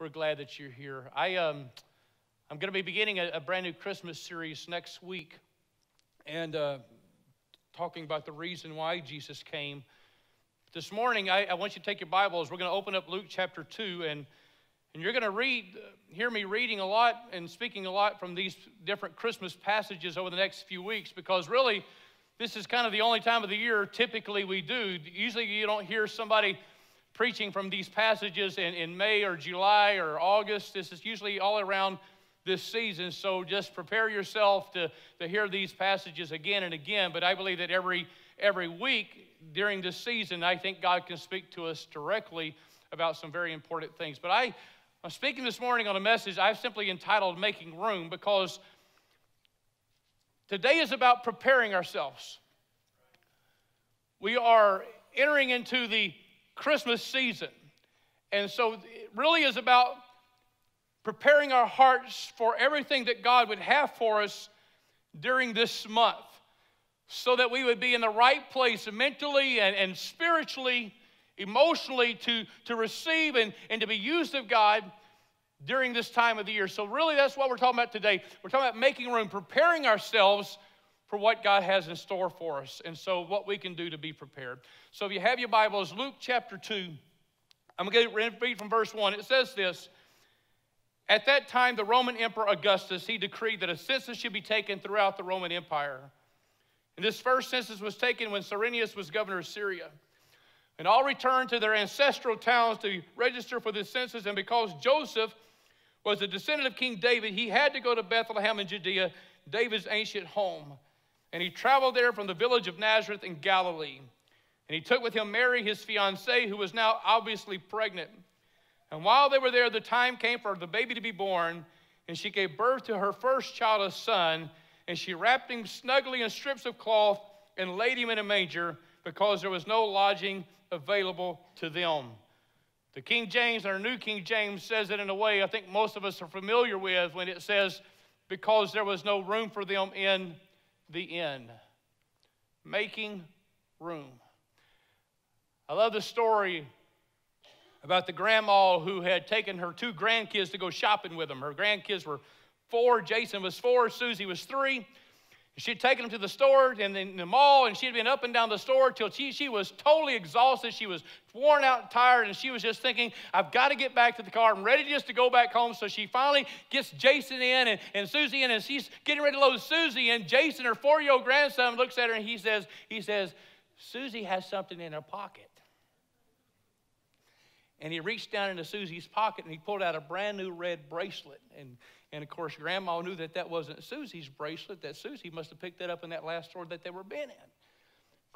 we're glad that you're here. I, um, I'm going to be beginning a, a, brand new Christmas series next week and uh, talking about the reason why Jesus came. This morning, I, I want you to take your Bibles. We're going to open up Luke chapter 2, and, and you're going to read, hear me reading a lot and speaking a lot from these different Christmas passages over the next few weeks because really, this is kind of the only time of the year typically we do. Usually, you don't hear somebody preaching from these passages in, in May or July or August. This is usually all around this season, so just prepare yourself to, to hear these passages again and again. But I believe that every, every week during this season, I think God can speak to us directly about some very important things. But I, I'm speaking this morning on a message I've simply entitled Making Room because today is about preparing ourselves. We are entering into the Christmas season. And so it really is about preparing our hearts for everything that God would have for us during this month so that we would be in the right place mentally and, and spiritually, emotionally to, to receive and, and to be used of God during this time of the year. So, really, that's what we're talking about today. We're talking about making room, preparing ourselves for what God has in store for us, and so what we can do to be prepared. So if you have your Bibles, Luke chapter 2, I'm going to read from verse 1. It says this At that time, the Roman Emperor Augustus, he decreed that a census should be taken throughout the Roman Empire. And this first census was taken when Cyrenius was governor of Syria. And all returned to their ancestral towns to register for this census. And because Joseph was a descendant of King David, he had to go to Bethlehem in Judea, David's ancient home. And he traveled there from the village of Nazareth in Galilee. And he took with him Mary, his fiancee, who was now obviously pregnant. And while they were there, the time came for the baby to be born, and she gave birth to her first child, a son. And she wrapped him snugly in strips of cloth and laid him in a manger because there was no lodging available to them. The King James, our New King James, says it in a way I think most of us are familiar with when it says, because there was no room for them in the inn, making room. I love the story about the grandma who had taken her two grandkids to go shopping with them. Her grandkids were four, Jason was four, Susie was three. She'd taken them to the store and then the mall, and she'd been up and down the store till she, she was totally exhausted. She was worn out and tired, and she was just thinking, I've got to get back to the car. I'm ready just to go back home. So she finally gets Jason in and, and Susie in, and she's getting ready to load Susie in. Jason, her four-year-old grandson, looks at her and he says, he says, Susie has something in her pocket. And he reached down into Susie's pocket and he pulled out a brand new red bracelet. And and of course, Grandma knew that that wasn't Susie's bracelet, that Susie must have picked that up in that last store that they were been in.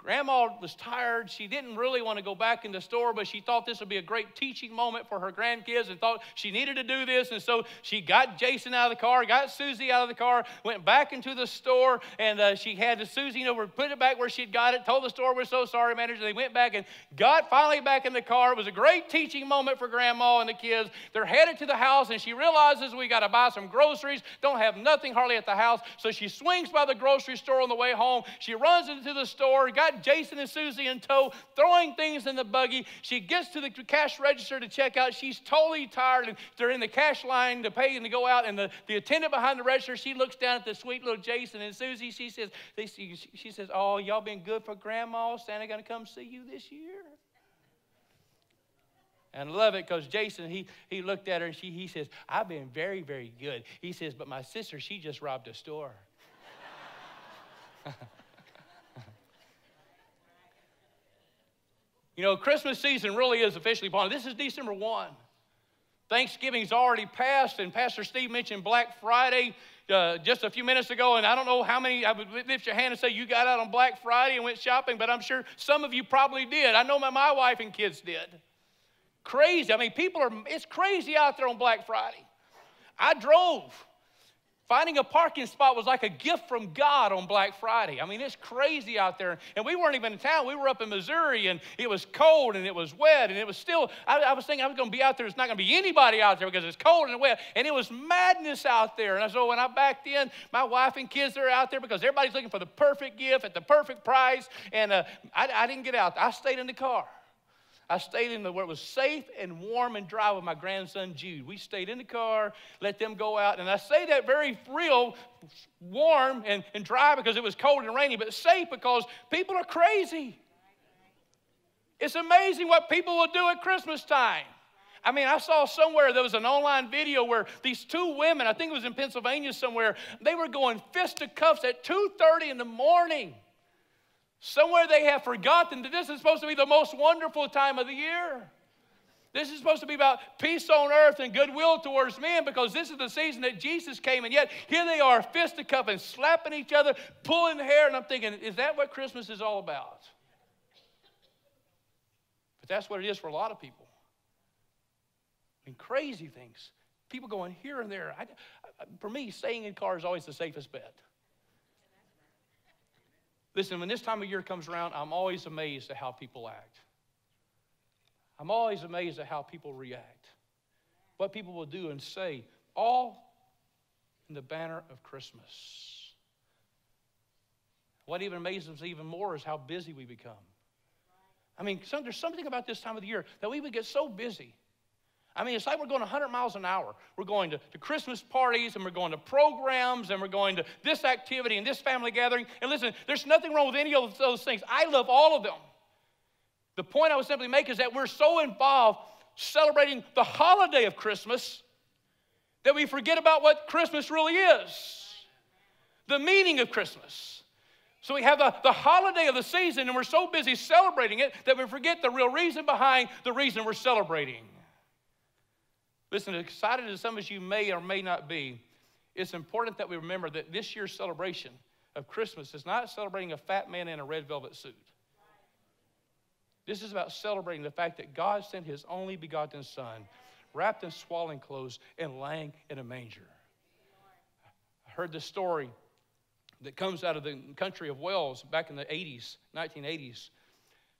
Grandma was tired. She didn't really want to go back in the store, but she thought this would be a great teaching moment for her grandkids and thought she needed to do this. And so she got Jason out of the car, got Susie out of the car, went back into the store, and uh, she had the Susie know, put it back where she'd got it, told the store, We're so sorry, manager. They went back and got finally back in the car. It was a great teaching moment for Grandma and the kids. They're headed to the house, and she realizes we got to buy some groceries, don't have nothing hardly at the house. So she swings by the grocery store on the way home. She runs into the store, got got Jason and Susie in tow, throwing things in the buggy. She gets to the cash register to check out. She's totally tired, and they're in the cash line to pay and to go out. And the, the attendant behind the register, she looks down at the sweet little Jason and Susie. She says, they, she says, "Oh, y'all been good for Grandma. Santa gonna come see you this year." And I love it because Jason, he, he looked at her and she, he says, I've been very, very good. He says, but my sister, she just robbed a store. You know, Christmas season really is officially upon. This is December 1. Thanksgiving's already passed, and Pastor Steve mentioned Black Friday uh, just a few minutes ago, and I don't know how many, I would lift your hand and say you got out on Black Friday and went shopping, but I'm sure some of you probably did. I know my, my wife and kids did. Crazy. I mean, people are, it's crazy out there on Black Friday. I drove. Finding a parking spot was like a gift from God on Black Friday. I mean, it's crazy out there. And we weren't even in town. We were up in Missouri, and it was cold and it was wet, and it was still, I, I was thinking I was going to be out there. There's not going to be anybody out there because it's cold and wet. And it was madness out there. And so when I backed in, my wife and kids are out there because everybody's looking for the perfect gift at the perfect price. And uh, I, I didn't get out. I stayed in the car. I stayed in the where it was safe and warm and dry with my grandson Jude. We stayed in the car, let them go out. And I say that very real, warm and, and dry because it was cold and rainy, but safe because people are crazy. It's amazing what people will do at Christmas time. I mean, I saw somewhere there was an online video where these two women, I think it was in Pennsylvania somewhere, they were going fisticuffs at 2:30 in the morning. Somewhere they have forgotten that this is supposed to be the most wonderful time of the year. This is supposed to be about peace on earth and goodwill towards men because this is the season that Jesus came, and yet here they are fisticuffing, slapping each other, pulling hair, and I'm thinking, is that what Christmas is all about? But that's what it is for a lot of people. I mean, crazy things. People going here and there. I, for me, staying in car is always the safest bet. Listen, when this time of year comes around, I'm always amazed at how people act. I'm always amazed at how people react, what people will do and say, all in the banner of Christmas. What even amazes us even more is how busy we become. I mean, some, there's something about this time of the year that we would get so busy I mean, it's like we're going 100 miles an hour. We're going to, to Christmas parties and we're going to programs and we're going to this activity and this family gathering. And listen, there's nothing wrong with any of those things. I love all of them. The point I would simply make is that we're so involved celebrating the holiday of Christmas that we forget about what Christmas really is the meaning of Christmas. So we have the, the holiday of the season and we're so busy celebrating it that we forget the real reason behind the reason we're celebrating. Listen, as excited as some of you may or may not be, it's important that we remember that this year's celebration of Christmas is not celebrating a fat man in a red velvet suit. This is about celebrating the fact that God sent his only begotten Son, wrapped in swaddling clothes and laying in a manger. I heard the story that comes out of the country of Wales back in the 80s, 1980s,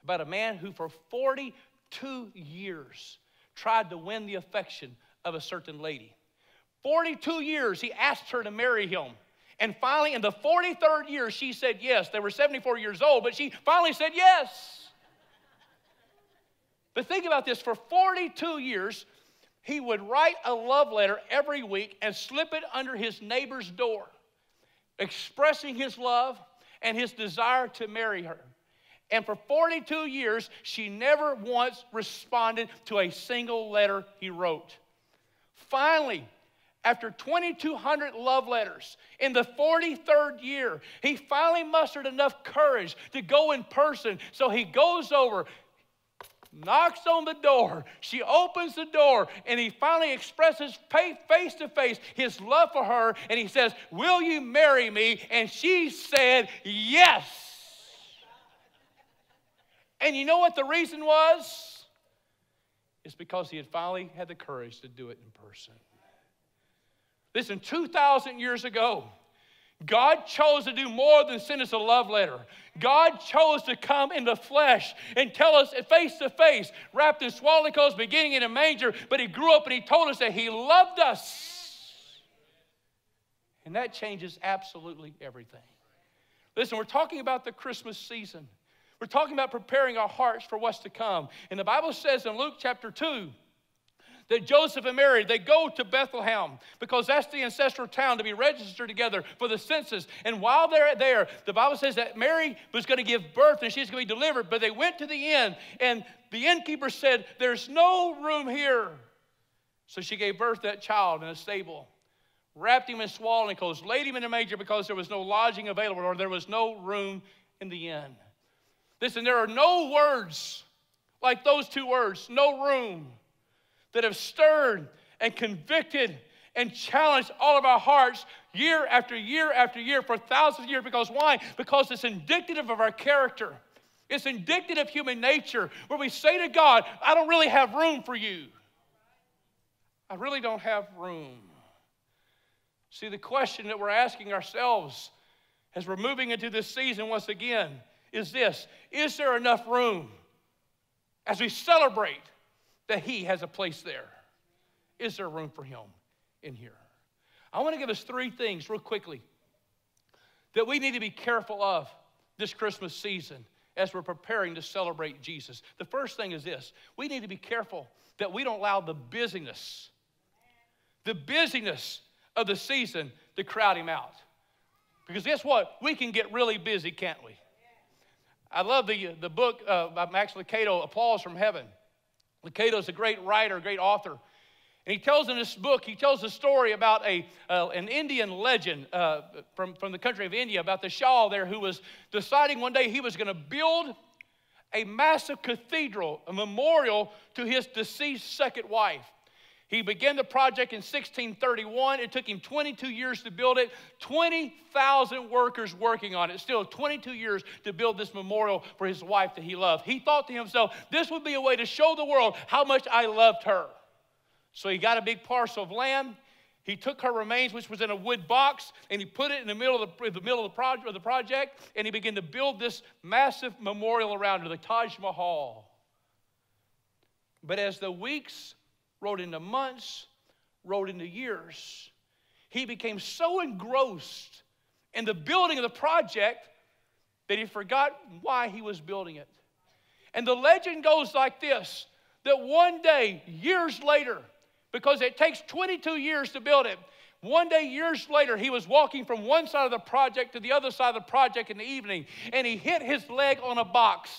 about a man who for 42 years tried to win the affection of a certain lady. 42 years he asked her to marry him. And finally, in the 43rd year, she said yes. They were 74 years old, but she finally said yes. But think about this for 42 years, he would write a love letter every week and slip it under his neighbor's door, expressing his love and his desire to marry her. And for 42 years, she never once responded to a single letter he wrote. Finally, after 2,200 love letters in the 43rd year, he finally mustered enough courage to go in person. So he goes over, knocks on the door. She opens the door, and he finally expresses face to face his love for her. And he says, Will you marry me? And she said, Yes. And you know what the reason was? It's because he had finally had the courage to do it in person. Listen, 2,000 years ago, God chose to do more than send us a love letter. God chose to come in the flesh and tell us face to face, wrapped in swaddling clothes, beginning in a manger, but He grew up and He told us that He loved us. And that changes absolutely everything. Listen, we're talking about the Christmas season. We're talking about preparing our hearts for what's to come. And the Bible says in Luke chapter 2 that Joseph and Mary, they go to Bethlehem because that's the ancestral town to be registered together for the census. And while they're there, the Bible says that Mary was going to give birth and she's going to be delivered. But they went to the inn and the innkeeper said, There's no room here. So she gave birth to that child in a stable, wrapped him in swaddling clothes, laid him in a manger because there was no lodging available or there was no room in the inn. Listen, there are no words like those two words, no room, that have stirred and convicted and challenged all of our hearts year after year after year for thousands of years. Because why? Because it's indicative of our character. It's indicative of human nature where we say to God, I don't really have room for you. I really don't have room. See, the question that we're asking ourselves as we're moving into this season once again is this Is there enough room as we celebrate that He has a place there? Is there room for Him in here? I want to give us three things real quickly that we need to be careful of this Christmas season as we're preparing to celebrate Jesus. The first thing is this we need to be careful that we don't allow the busyness, the busyness of the season to crowd him out. Because guess what? We can get really busy, can't we? I love the, the book uh, by Max Lucado, Applause from Heaven. Lucado is a great writer, a great author. And he tells in this book, he tells a story about a, uh, an Indian legend uh, from, from the country of India about the Shah there who was deciding one day he was going to build a massive cathedral, a memorial to his deceased second wife. He began the project in 1631. It took him 22 years to build it, 20,000 workers working on it. Still 22 years to build this memorial for his wife that he loved. He thought to himself, this would be a way to show the world how much I loved her. So he got a big parcel of land. He took her remains, which was in a wood box, and he put it in the middle of the, the middle of the, project, of the project, and he began to build this massive memorial around her, the Taj Mahal. But as the weeks rode into months, rode into years, he became so engrossed in the building of the project that he forgot why he was building it. And the legend goes like this that one day, years later, because it takes 22 years to build it. One day, years later, he was walking from one side of the project to the other side of the project in the evening, and he hit his leg on a box.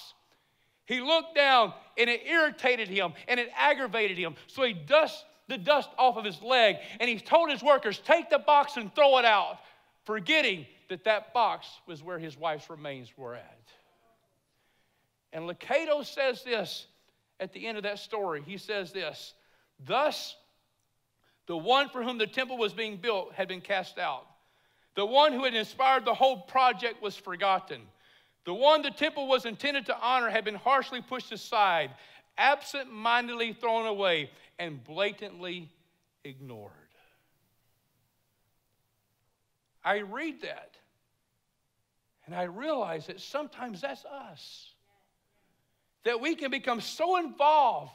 He looked down, and it irritated him and it aggravated him. So he dusted the dust off of his leg, and he told his workers, Take the box and throw it out, forgetting that that box was where his wife's remains were at. And Lucado says this at the end of that story. He says this Thus, the one for whom the temple was being built had been cast out. The one who had inspired the whole project was forgotten. The one the temple was intended to honor had been harshly pushed aside, absent mindedly thrown away, and blatantly ignored. I read that and I realize that sometimes that's us. That we can become so involved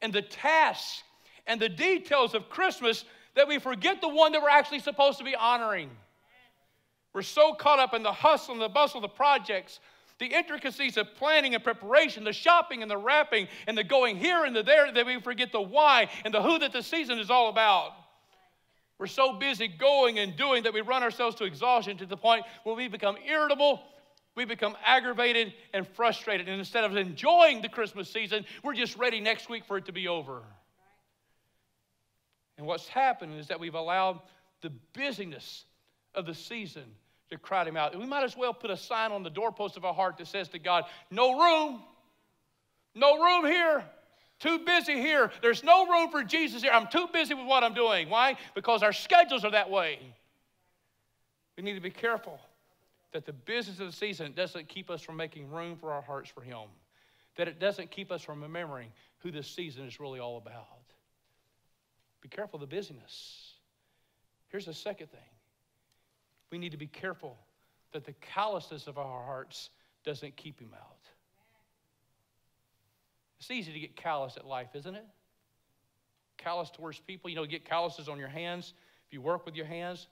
in the task and the details of Christmas that we forget the one that we're actually supposed to be honoring. We're so caught up in the hustle and the bustle of the projects, the intricacies of planning and preparation, the shopping and the wrapping, and the going here and the there that we forget the why and the who that the season is all about. We're so busy going and doing that we run ourselves to exhaustion to the point where we become irritable, we become aggravated and frustrated. And instead of enjoying the Christmas season, we're just ready next week for it to be over. And what's happened is that we've allowed the busyness of the season to crowd him out. We might as well put a sign on the doorpost of our heart that says to God, No room, no room here. Too busy here. There's no room for Jesus here. I'm too busy with what I'm doing. Why? Because our schedules are that way. We need to be careful that the business of the season doesn't keep us from making room for our hearts for Him, that it doesn't keep us from remembering who this season is really all about. Be careful of the busyness. Here's the second thing we need to be careful that the callousness of our hearts doesn't keep him out. It's easy to get callous at life, isn't it? Callous towards people. You know, you get calluses on your hands. If you work with your hands,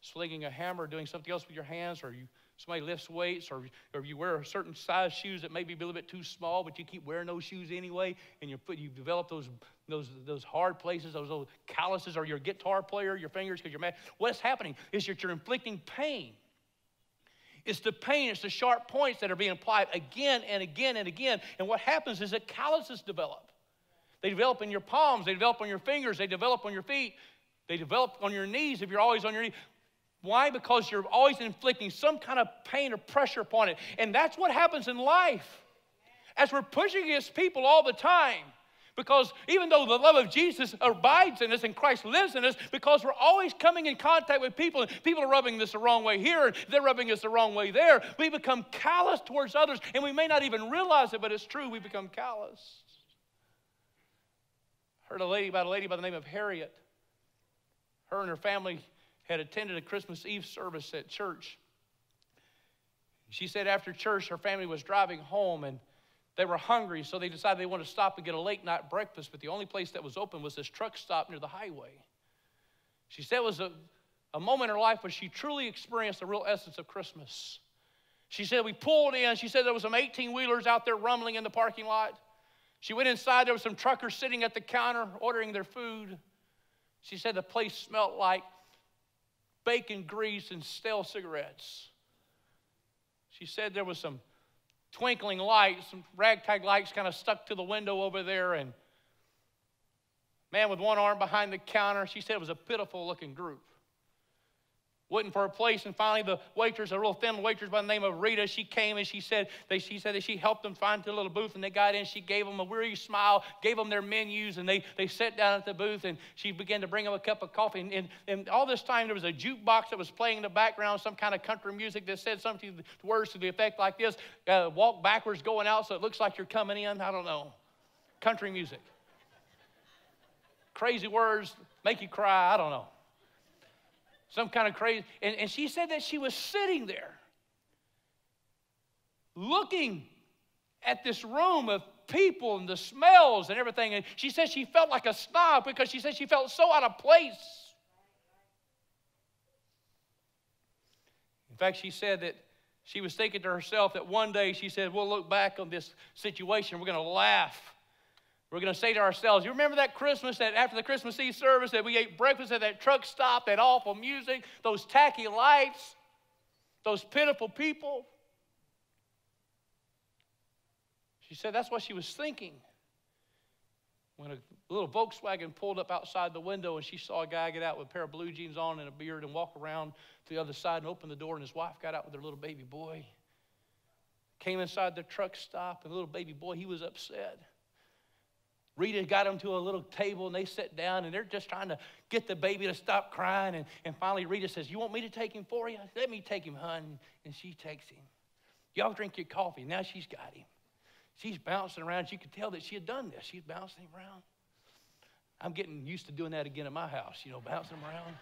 slinging a hammer, doing something else with your hands, or you somebody lifts weights or, or you wear a certain size shoes that may be a little bit too small, but you keep wearing those shoes anyway, and you you develop those, those, those hard places, those, those calluses, or your guitar player, your fingers, because you're mad. What's happening is that you're inflicting pain. It's the pain, it's the sharp points that are being applied again and again and again. And what happens is that calluses develop. They develop in your palms, they develop on your fingers, they develop on your feet, they develop on your knees if you're always on your knees. Why? Because you're always inflicting some kind of pain or pressure upon it. And that's what happens in life. As we're pushing against people all the time, because even though the love of Jesus abides in us and Christ lives in us, because we're always coming in contact with people and people are rubbing this the wrong way here and they're rubbing us the wrong way there, we become callous towards others and we may not even realize it, but it's true, we become callous. Heard a lady about a lady by the name of Harriet. Her and her family had attended a Christmas Eve service at church. She said after church, her family was driving home and they were hungry, so they decided they wanted to stop and get a late night breakfast, but the only place that was open was this truck stop near the highway. She said it was a, a moment in her life where she truly experienced the real essence of Christmas. She said, We pulled in. She said there was some 18 wheelers out there rumbling in the parking lot. She went inside. There were some truckers sitting at the counter ordering their food. She said the place smelled like bacon grease and stale cigarettes. She said there was some twinkling lights, some ragtag lights kind of stuck to the window over there, and man with one arm behind the counter. She said it was a pitiful looking group waiting for a place. And finally, the waitress, a real thin waitress by the name of Rita, she came and she said, they, she said that she helped them find the little booth. And they got in. She gave them a weary smile, gave them their menus, and they, they sat down at the booth. And she began to bring them a cup of coffee. And, and, and all this time, there was a jukebox that was playing in the background, some kind of country music that said something, words to the effect like this uh, walk backwards going out so it looks like you're coming in. I don't know. Country music. Crazy words make you cry. I don't know some kind of crazy. And, and she said that she was sitting there looking at this room of people and the smells and everything. And she said she felt like a snob because she said she felt so out of place. In fact, she said that she was thinking to herself that one day she said, We'll look back on this situation, we're going to laugh we're going to say to ourselves, you remember that Christmas, that after the Christmas Eve service, that we ate breakfast at that truck stop, that awful music, those tacky lights, those pitiful people? She said that's what she was thinking when a little Volkswagen pulled up outside the window and she saw a guy get out with a pair of blue jeans on and a beard and walk around to the other side and open the door, and his wife got out with her little baby boy. Came inside the truck stop, and the little baby boy, he was upset. Rita got them to a little table and they sit down and they're just trying to get the baby to stop crying. And, and finally, Rita says, You want me to take him for you? Let me take him, hon. And she takes him. Y'all drink your coffee. Now she's got him. She's bouncing around. You could tell that she had done this. She's bouncing him around. I'm getting used to doing that again in my house, you know, bouncing around.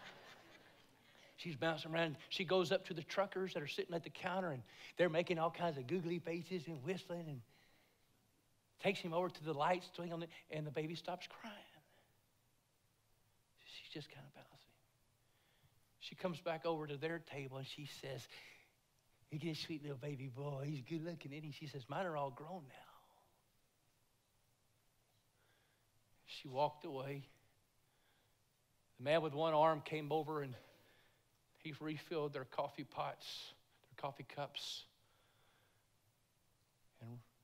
She's bouncing around. She goes up to the truckers that are sitting at the counter and they're making all kinds of googly faces and whistling and takes him over to the lights, twinkling, and the baby stops crying. She's just kind of bouncing. She comes back over to their table and she says, You get a sweet little baby boy. He's good looking, and she says, Mine are all grown now. She walked away. The man with one arm came over and he refilled their coffee pots, their coffee cups.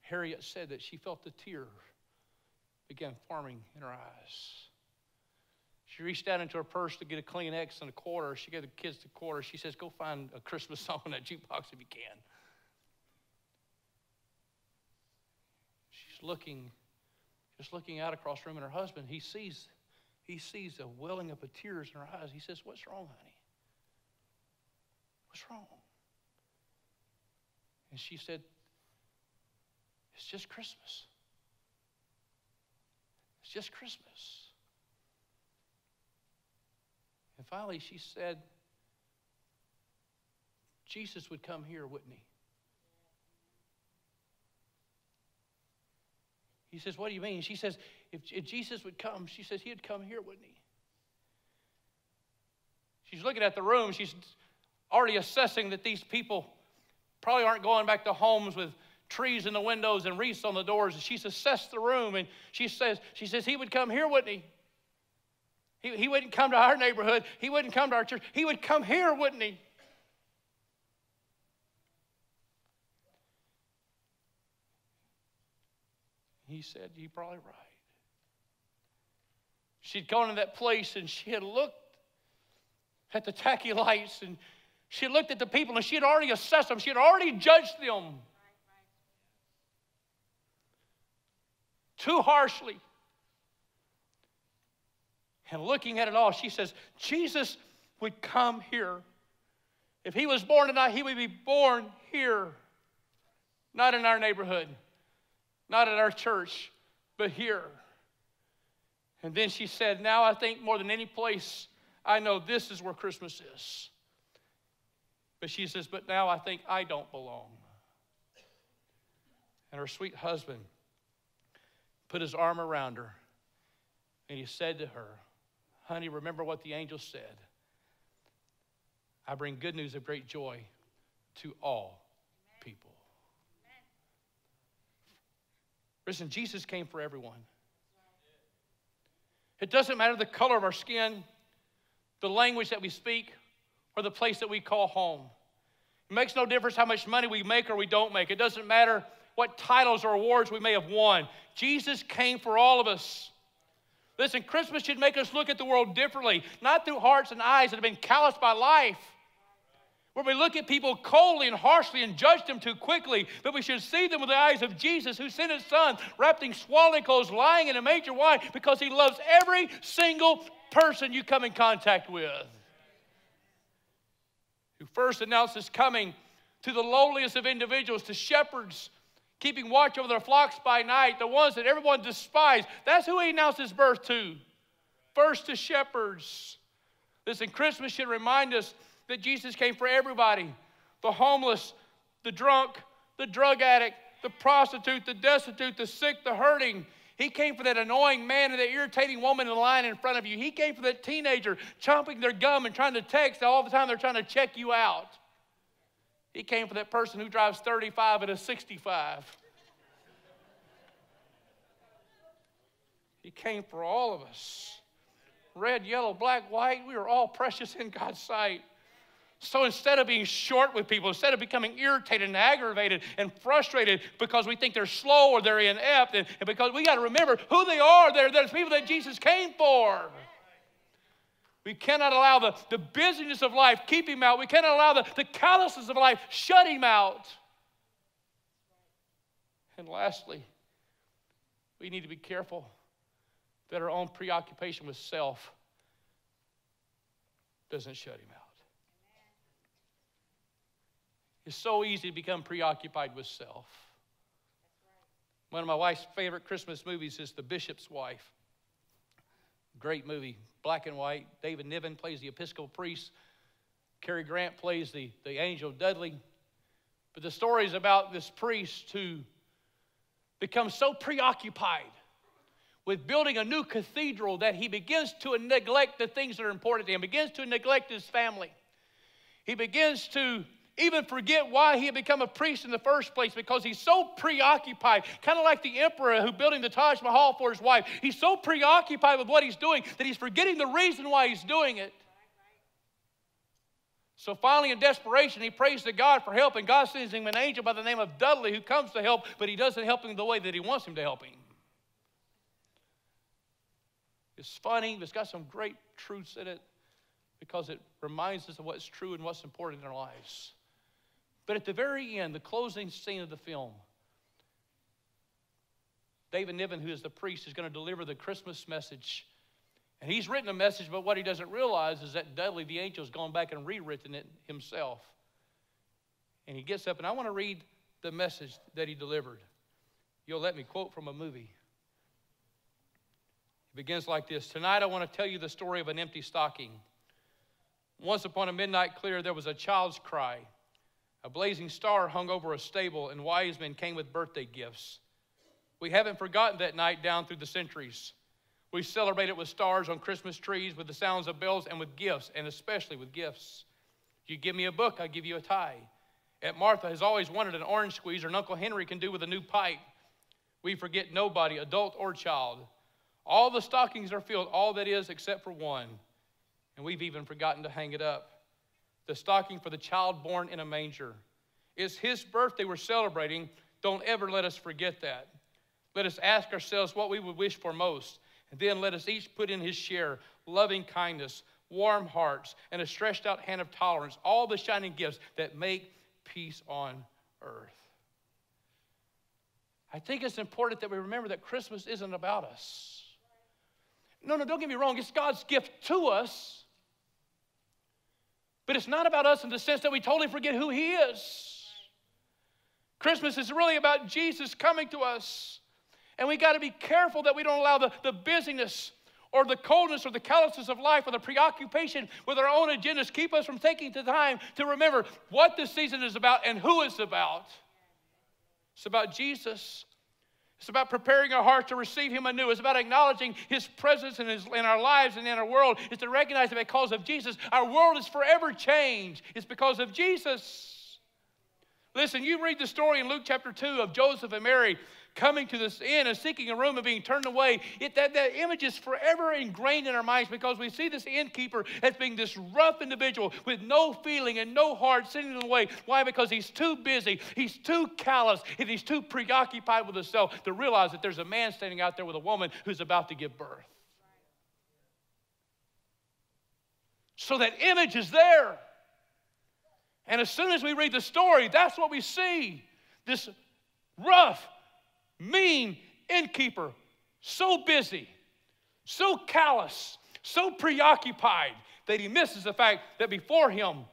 Harriet said that she felt the tear began forming in her eyes. She reached out into her purse to get a Kleenex and a quarter. She gave the kids the quarter. She says, Go find a Christmas song in that jukebox if you can. She's looking, just looking out across the room, and her husband, he sees, he sees a welling up of tears in her eyes. He says, What's wrong, honey? What's wrong? And she said, it's just Christmas. It's just Christmas. And finally, she said, Jesus would come here, wouldn't he? He says, What do you mean? She says, if, if, Jesus would come, she says, He'd come here, wouldn't he? She's looking at the room. She's already assessing that these people probably aren't going back to homes with trees in the windows and wreaths on the doors. And she's assessed the room and she says, she says, he would come here, wouldn't he? He, he wouldn't come to our neighborhood. He wouldn't come to our church. He would come here, wouldn't he? He said, You're probably right. She'd gone to that place and she had looked at the tacky lights and she looked at the people and she had already assessed them. She had already judged them. Too harshly. And looking at it all, she says, Jesus would come here. If he was born tonight, he would be born here, not in our neighborhood, not at our church, but here. And then she said, Now I think more than any place, I know this is where Christmas is. But she says, But now I think I don't belong. And her sweet husband put his arm around her, and he said to her, Honey, remember what the angel said. I bring good news of great joy to all people. Listen, Jesus came for everyone. It doesn't matter the color of our skin, the language that we speak, or the place that we call home. It makes no difference how much money we make or we don't make. It doesn't matter what titles or awards we may have won. Jesus came for all of us. Listen, Christmas should make us look at the world differently, not through hearts and eyes that have been calloused by life, where we look at people coldly and harshly and judge them too quickly, but we should see them with the eyes of Jesus, who sent his son, wrapped in swaddling clothes, lying in a manger. Why? Because he loves every single person you come in contact with. Who first announced his coming to the lowliest of individuals, to shepherds keeping watch over their flocks by night, the ones that everyone despised. That's who he announced his birth to. First to shepherds. Listen, Christmas should remind us that Jesus came for everybody the homeless, the drunk, the drug addict, the prostitute, the destitute, the sick, the hurting. He came for that annoying man and that irritating woman in line in front of you. He came for that teenager chomping their gum and trying to text all the time they're trying to check you out. He came for that person who drives 35 at a 65. He came for all of us. Red, yellow, black, white, we are all precious in God's sight. So instead of being short with people, instead of becoming irritated and aggravated and frustrated because we think they're slow or they're inept, and, and because we got to remember who they are, they're, they're the people that Jesus came for. We cannot allow the, the busyness of life keep him out. We cannot allow the, the callousness of life shut him out. And lastly, we need to be careful that our own preoccupation with self doesn't shut him out. It's so easy to become preoccupied with self. One of my wife's favorite Christmas movies is The Bishop's Wife. Great movie, black and white. David Niven plays the Episcopal priest. Cary Grant plays the, the angel Dudley. But the story is about this priest who becomes so preoccupied with building a new cathedral that he begins to neglect the things that are important to him, begins to neglect his family. He begins to even forget why he had become a priest in the first place because he's so preoccupied, kind of like the emperor who building the Taj Mahal for his wife. He's so preoccupied with what he's doing that he's forgetting the reason why he's doing it. So finally, in desperation, he prays to God for help, and God sends him an angel by the name of Dudley who comes to help, but he doesn't help him the way that he wants him to help him. It's funny, it's got some great truths in it because it reminds us of what's true and what's important in our lives. But at the very end, the closing scene of the film, David Niven, who is the priest, is going to deliver the Christmas message. And he's written a message, but what he doesn't realize is that Dudley, the angel, has gone back and rewritten it himself. And he gets up, and I want to read the message that he delivered. You'll let me quote from a movie. It begins like this Tonight, I want to tell you the story of an empty stocking. Once upon a midnight clear, there was a child's cry. A blazing star hung over a stable, and wise men came with birthday gifts. We haven't forgotten that night down through the centuries. We celebrate it with stars on Christmas trees, with the sounds of bells, and with gifts, and especially with gifts. If you give me a book, I give you a tie. Aunt Martha has always wanted an orange squeezer, and Uncle Henry can do with a new pipe. We forget nobody, adult or child. All the stockings are filled, all that is except for one. And we've even forgotten to hang it up the stocking for the child born in a manger. It's his birthday we're celebrating. Don't ever let us forget that. Let us ask ourselves what we would wish for most. And then let us each put in his share loving kindness, warm hearts, and a stretched out hand of tolerance, all the shining gifts that make peace on earth. I think it's important that we remember that Christmas isn't about us. No, no, don't get me wrong, it's God's gift to us. But it's not about us in the sense that we totally forget who He is. Christmas is really about Jesus coming to us. And we got to be careful that we don't allow the, the busyness or the coldness or the callousness of life or the preoccupation with our own agendas keep us from taking the time to remember what this season is about and who it's about. It's about Jesus. It's about preparing our hearts to receive Him anew. It's about acknowledging His presence in, his, in our lives and in our world. It's to recognize that because of Jesus, our world is forever changed. It's because of Jesus. Listen, you read the story in Luke chapter 2 of Joseph and Mary coming to this inn and seeking a room and being turned away. It, that, that image is forever ingrained in our minds because we see this innkeeper as being this rough individual with no feeling and no heart sitting in the way. Why? Because he's too busy, he's too callous, and he's too preoccupied with himself to realize that there's a man standing out there with a woman who's about to give birth. So that image is there. And as soon as we read the story, that's what we see. This rough, mean innkeeper, so busy, so callous, so preoccupied that he misses the fact that before him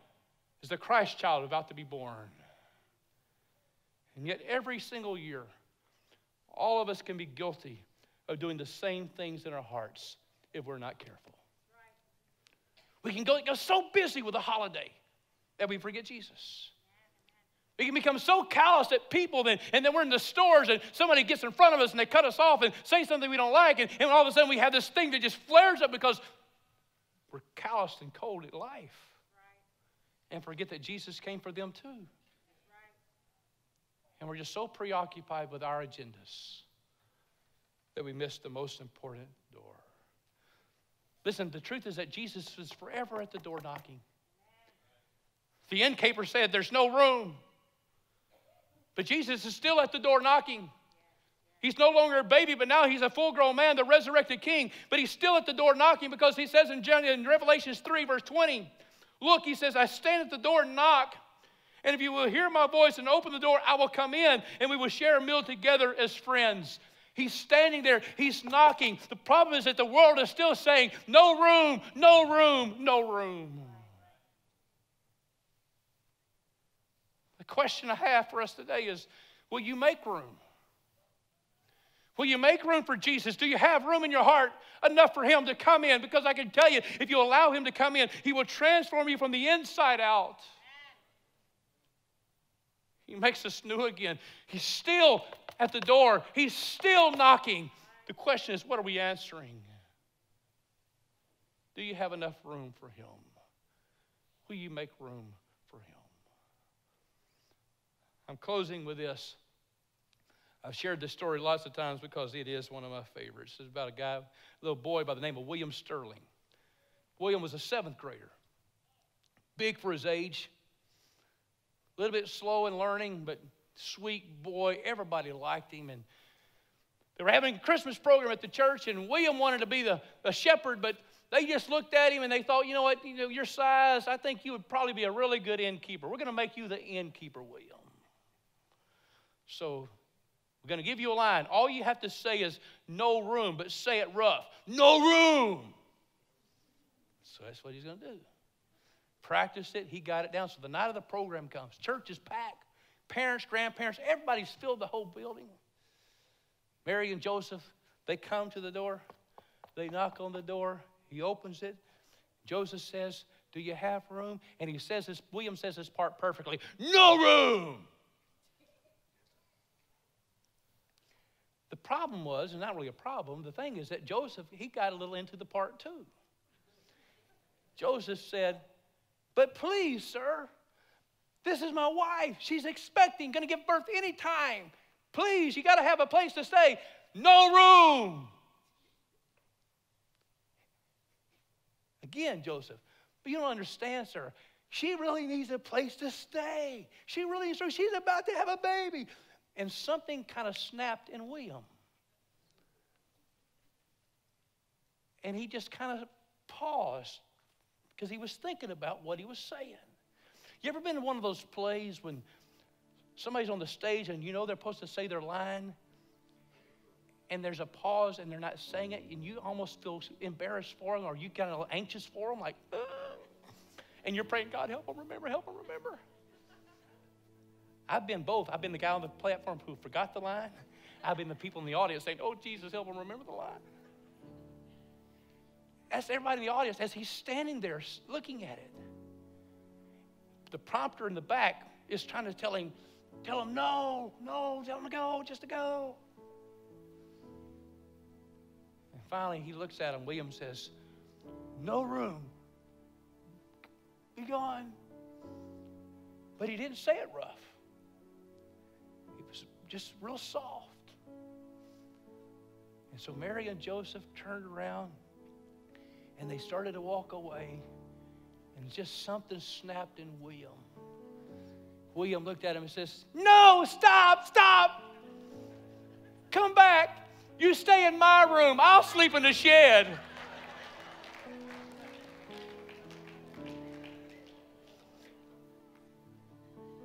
is the Christ child about to be born. And yet, every single year, all of us can be guilty of doing the same things in our hearts if we're not careful. We can go, go so busy with the holiday that we forget Jesus. We can become so callous at people, then, and then we're in the stores and somebody gets in front of us and they cut us off and say something we don't like, and, and all of a sudden we have this thing that just flares up because we're calloused and cold at life. Right. And forget that Jesus came for them too. Right. And we're just so preoccupied with our agendas that we miss the most important door. Listen, the truth is that Jesus is forever at the door knocking. The innkeeper said, There's no room. But Jesus is still at the door knocking. He's no longer a baby, but now he's a full grown man, the resurrected king. But he's still at the door knocking because he says in, John in Revelations 3, verse 20, Look, he says, I stand at the door and knock. And if you will hear my voice and open the door, I will come in and we will share a meal together as friends. He's standing there, he's knocking. The problem is that the world is still saying, No room, no room, no room. Question I have for us today is will you make room? Will you make room for Jesus? Do you have room in your heart enough for Him to come in? Because I can tell you, if you allow Him to come in, He will transform you from the inside out. He makes us new again. He's still at the door, He's still knocking. The question is, what are we answering? Do you have enough room for Him? Will you make room I'm closing with this. I've shared this story lots of times because it is one of my favorites. It's about a guy, a little boy by the name of William Sterling. William was a seventh grader, big for his age, a little bit slow in learning, but sweet boy. Everybody liked him. And they were having a Christmas program at the church, and William wanted to be the, the shepherd, but they just looked at him and they thought, you know what, you know, your size, I think you would probably be a really good innkeeper. We're going to make you the innkeeper, William. So we're going to give you a line. All you have to say is no room, but say it rough. No room. So that's what he's going to do. Practice it. He got it down. So the night of the program comes, church is packed. Parents, grandparents, everybody's filled the whole building. Mary and Joseph, they come to the door. They knock on the door. He opens it. Joseph says, Do you have room? And he says this, William says this part perfectly No room. The problem was, and not really a problem, the thing is that Joseph, he got a little into the part too. Joseph said, But please, sir, this is my wife. She's expecting, going to give birth anytime. Please, you got to have a place to stay. No room. Again, Joseph, but you don't understand, sir. She really needs a place to stay. She really needs, she's about to have a baby and something kind of snapped in William. And he just kind of paused because he was thinking about what he was saying. You ever been in one of those plays when somebody's on the stage and you know they're supposed to say their line and there's a pause and they're not saying it and you almost feel embarrassed for them or you kind of anxious for them like and you're praying god help them remember help them remember I've been both. I've been the guy on the platform who forgot the line. I've been the people in the audience saying, Oh, Jesus, help him remember the line. That's everybody in the audience as he's standing there looking at it. The prompter in the back is trying to tell him, Tell him, no, no, tell him to go, just to go. And finally, he looks at him. William says, No room. Be gone. But he didn't say it rough just real soft. And so Mary and Joseph turned around and they started to walk away. And just something snapped in William. William looked at him and says, No, stop, stop. Come back. You stay in my room. I'll sleep in the shed.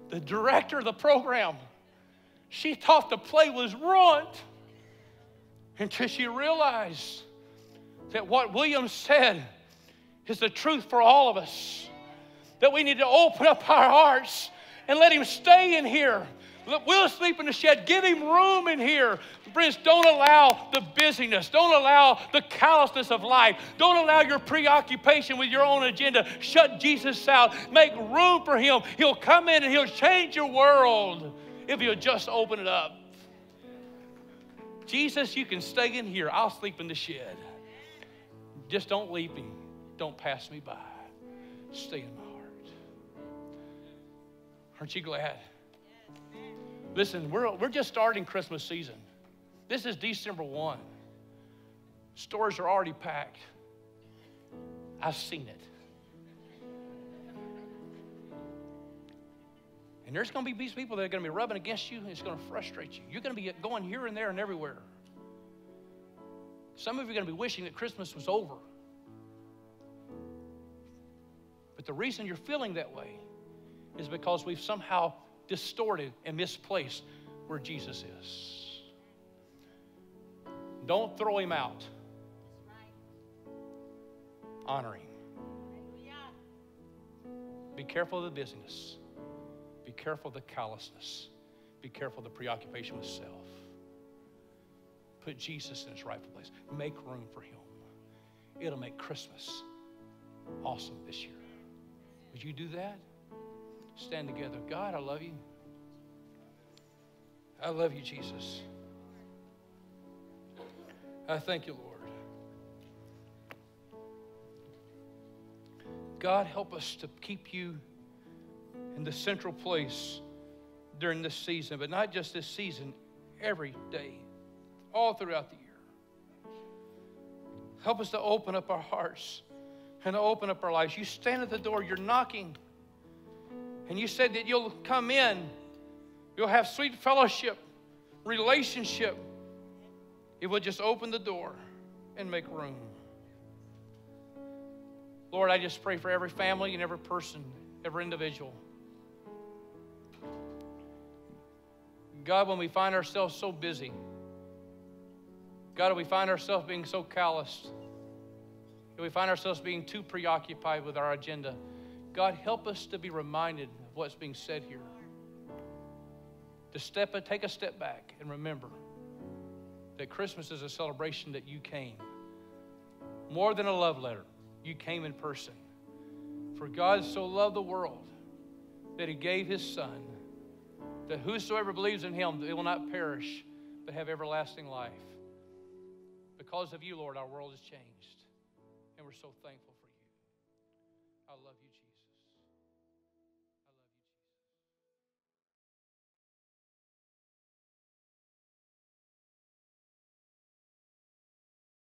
the director of the program, she thought the play was ruined until she realized that what William said is the truth for all of us. That we need to open up our hearts and let him stay in here. We'll sleep in the shed. Give him room in here. Friends, don't allow the busyness. Don't allow the callousness of life. Don't allow your preoccupation with your own agenda. Shut Jesus out. Make room for him. He'll come in and he'll change your world if you'll just open it up. Jesus, you can stay in here. I'll sleep in the shed. Just don't leave me. Don't pass me by. Stay in my heart. Aren't you glad? Listen, we're, we're just starting Christmas season. This is December 1. Stores are already packed. I've seen it. And there's going to be these people that are going to be rubbing against you, and it's going to frustrate you. You're going to be going here and there and everywhere. Some of you are going to be wishing that Christmas was over. But the reason you're feeling that way is because we've somehow distorted and misplaced where Jesus is. Don't throw him out. Honor him. Be careful of the busyness. Be careful of the callousness. Be careful of the preoccupation with self. Put Jesus in his rightful place. Make room for him. It'll make Christmas awesome this year. Would you do that? stand together. God, I love you. I love you, Jesus. I thank you, Lord. God, help us to keep you in the central place during this season, but not just this season, every day, all throughout the year. Help us to open up our hearts and to open up our lives. You stand at the door, you're knocking. And you said that you'll come in, you'll have sweet fellowship, relationship. It will just open the door and make room. Lord, I just pray for every family and every person, every individual. God, when we find ourselves so busy, God, when we find ourselves being so calloused, when we find ourselves being too preoccupied with our agenda, God, help us to be reminded of what's being said here. To step and take a step back and remember that Christmas is a celebration that you came. More than a love letter, you came in person. For God so loved the world that he gave his son, that whosoever believes in him, they will not perish, but have everlasting life. Because of you, Lord, our world has changed. And we're so thankful for you. I love you.